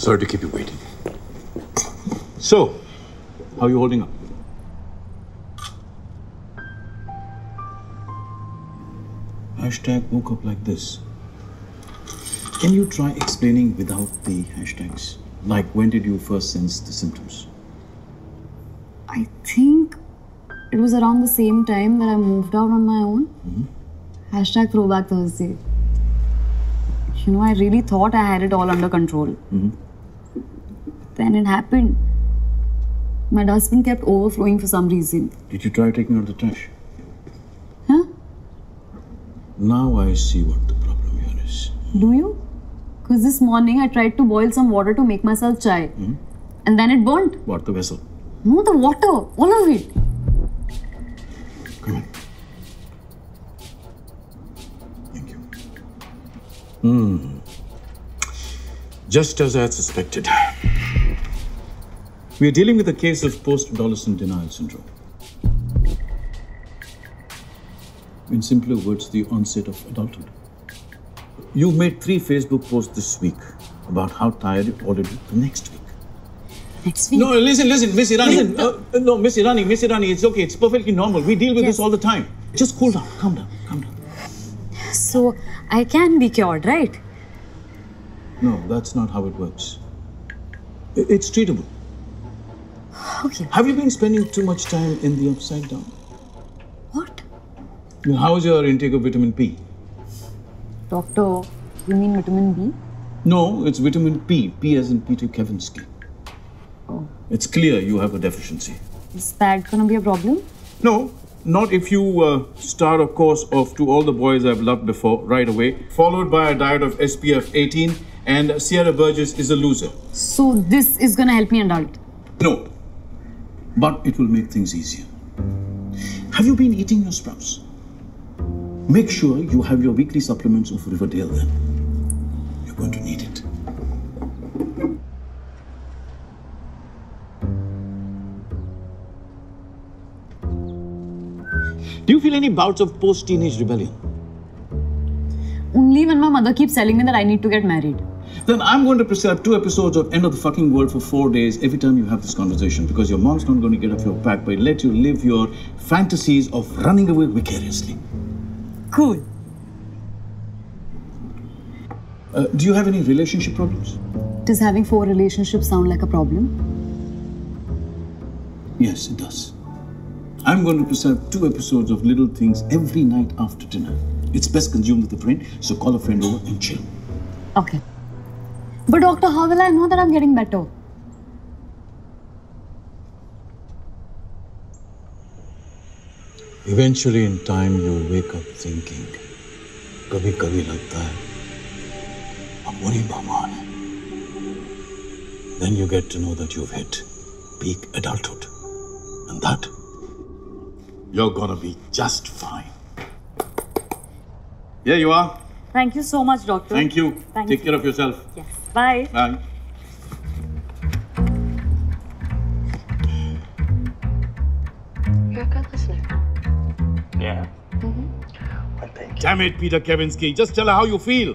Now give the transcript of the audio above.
Sorry to keep you waiting. So, how are you holding up? Hashtag woke up like this. Can you try explaining without the hashtags? Like, when did you first sense the symptoms? I think it was around the same time that I moved out on my own. Mm-hmm. Hashtag throwback Thursday. You know, I really thought I had it all under control. Mm-hmm. Then it happened. My dustbin kept overflowing for some reason. Did you try taking out the trash? Huh? Now I see what the problem here is. Do you? Because this morning I tried to boil some water to make myself chai. And then it burnt. What the vessel? No, the water. All of it. Come in. Thank you. Hmm. Just as I had suspected. We are dealing with a case of post-adolescent denial syndrome. In simpler words, the onset of adulthood. You've made three Facebook posts this week about how tired you already the next week. Next week. No, listen, listen, Miss Irani. Uh, no, Miss Irani, Miss Irani, it's okay. It's perfectly normal. We deal with this all the time. Just cool down, calm down, calm down. So I can be cured, right? No, that's not how it works. It's treatable. Okay. Have you been spending too much time in the upside down? What? How's your intake of vitamin P? Doctor, you mean vitamin B? No, it's vitamin P. P as in Peter Kavinsky. Oh. It's clear you have a deficiency. Is that gonna be a problem? No, not if you uh, start a course of To All the Boys I've Loved Before right away, followed by a diet of SPF 18, and Sierra Burgess is a loser. So this is gonna help me adult. No, but it will make things easier. Have you been eating your sprouts? Make sure you have your weekly supplements of Riverdale then. You're going to need it. Do you feel any bouts of post teenage rebellion? Only when my mother keeps telling me that I need to get married. Then I'm going to prescribe two episodes of End of the Fucking World for four days every time you have this conversation because your mom's not going to get off your back but let you live your fantasies of running away vicariously. Cool. Uh, do you have any relationship problems? Does having four relationships sound like a problem? Yes, it does. I'm going to prescribe two episodes of Little Things every night after dinner. It's best consumed with a friend, so call a friend over and chill. Okay. But doctor, how will I know that I'm getting better? Eventually, in time, you'll wake up thinking, कभी कभी लगता है अब वही भगवान है. Then you get to know that you've hit peak adulthood. And that, you're gonna be just fine. Here you are. Thank you so much, doctor. Thank you. Thank Take you. care of yourself. Yes. Bye. Bye. You're a good listener. Yeah. Well, thank you. Damn it, Peter Kavinsky. Just tell her how you feel.